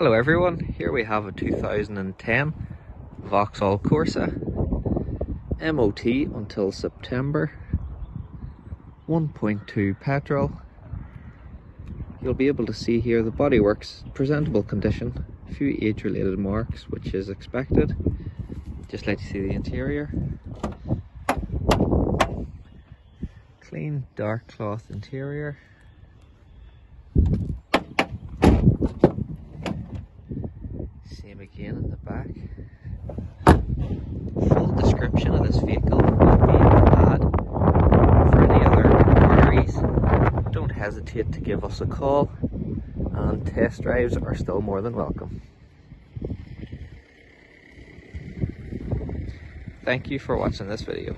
Hello everyone, here we have a 2010 Vauxhall Corsa MOT until September 1.2 petrol You'll be able to see here the bodywork's presentable condition, a few age related marks which is expected. Just let you see the interior. Clean dark cloth interior. Same again in the back. Full description of this vehicle will be had for any other inquiries. Don't hesitate to give us a call and test drives are still more than welcome. Thank you for watching this video.